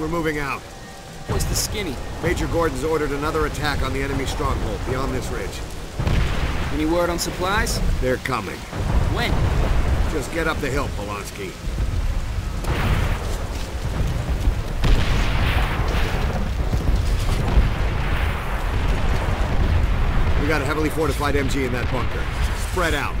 We're moving out. Where's the skinny? Major Gordon's ordered another attack on the enemy stronghold beyond this ridge. Any word on supplies? They're coming. When? Just get up the hill, Polonsky. We got a heavily fortified MG in that bunker. Spread out.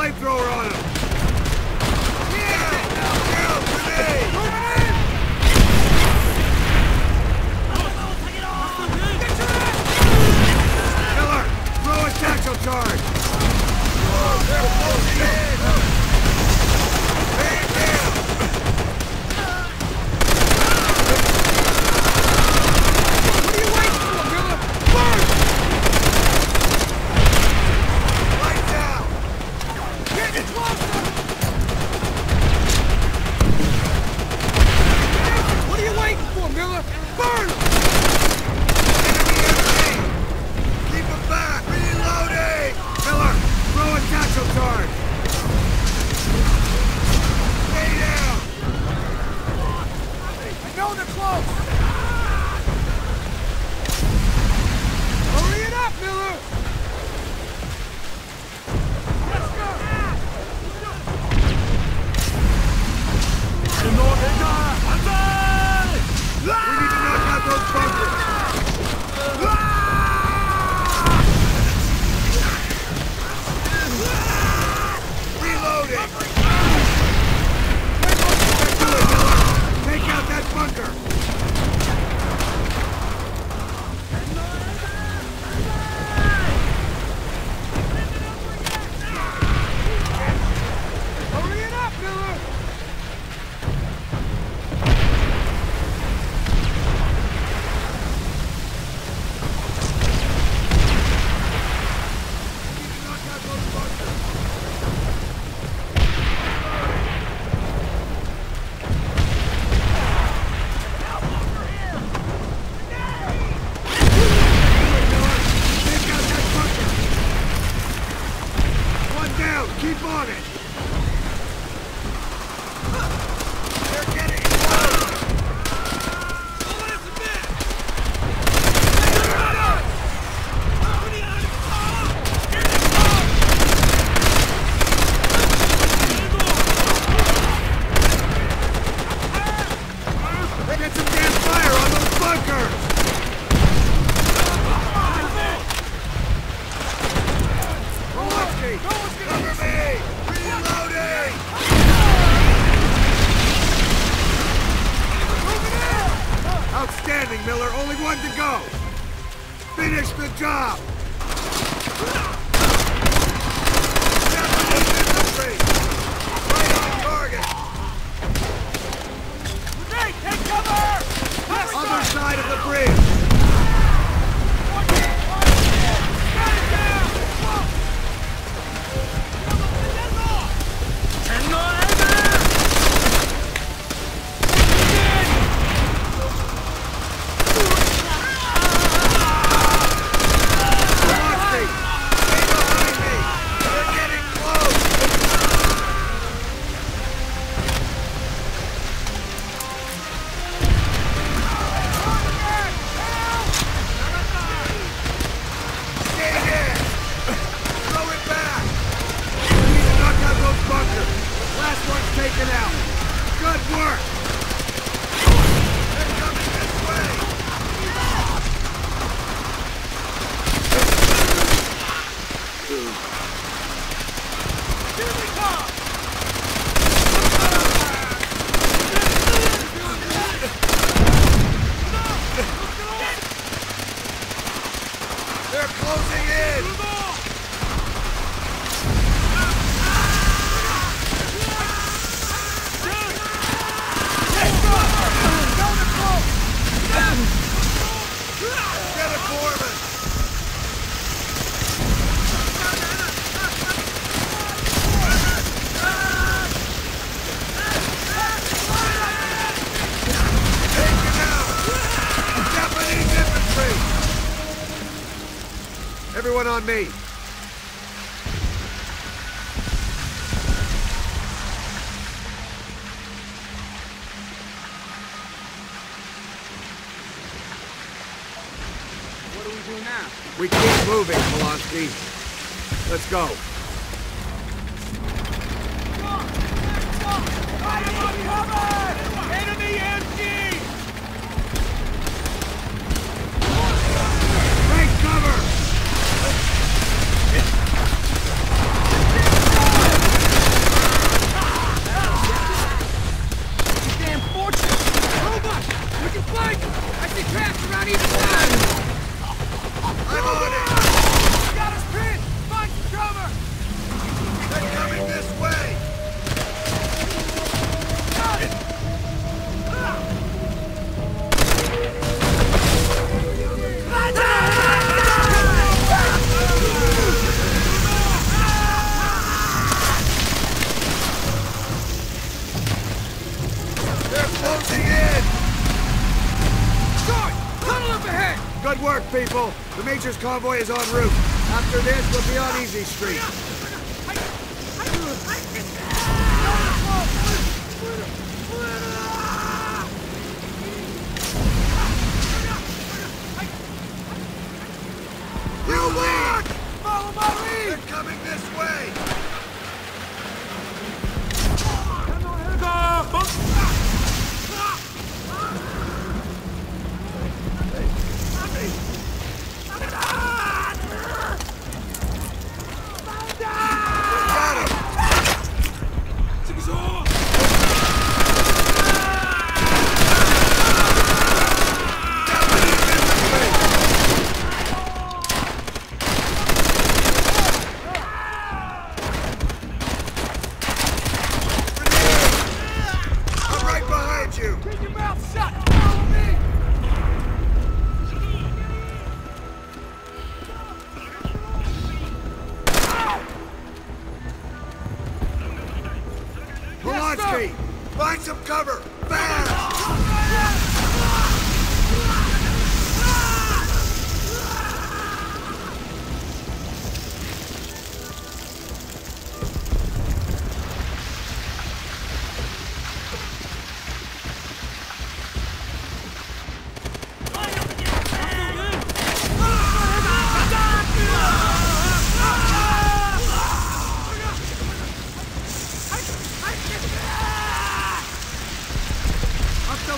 Flamethrower on him. Miller, throw a satchel charge. They're Miller. Only one to go. Finish the job. Right on target. Take cover! Other side of the bridge. They're closing in! Everyone on me! What do we do now? We keep moving, Polonsky. Let's go. Good work, people! The Major's convoy is en route. After this, we'll be on Easy Street. You lead! Follow my lead! They're coming this way!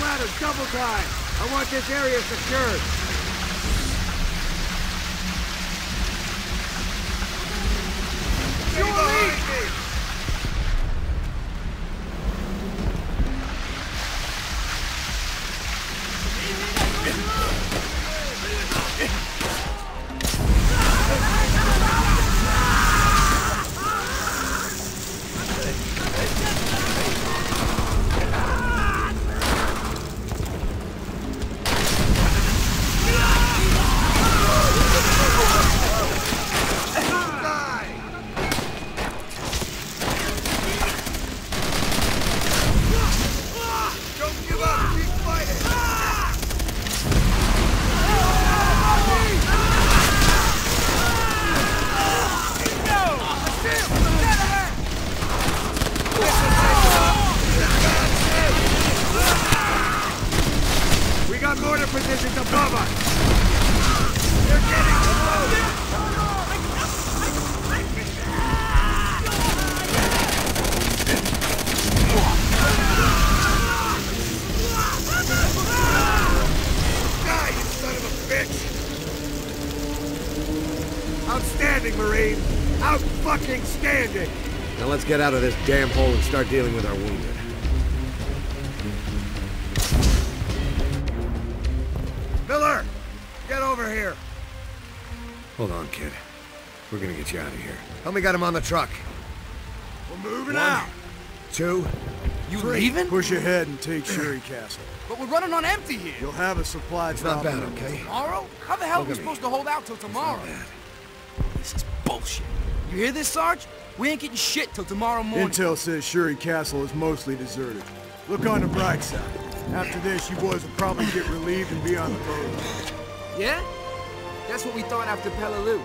Ladder, double time! I want this area secured! Stay behind bitch! Outstanding, Marine! Out-fucking-standing! Now let's get out of this damn hole and start dealing with our wounded. Miller! Get over here! Hold on, kid. We're gonna get you out of here. Help me get him on the truck. We're moving One, out! Two, you leaving? Push ahead and take Shuri Castle. But we're running on empty here. You'll have a supply It's not drop bad, okay? Tomorrow? How the hell are Look we at me. supposed to hold out till tomorrow? This is bullshit. You hear this, Sarge? We ain't getting shit till tomorrow morning. Intel says Shuri Castle is mostly deserted. Look on the bright side. After this, you boys will probably get relieved and be on the boat. Yeah? That's what we thought after Peleliu.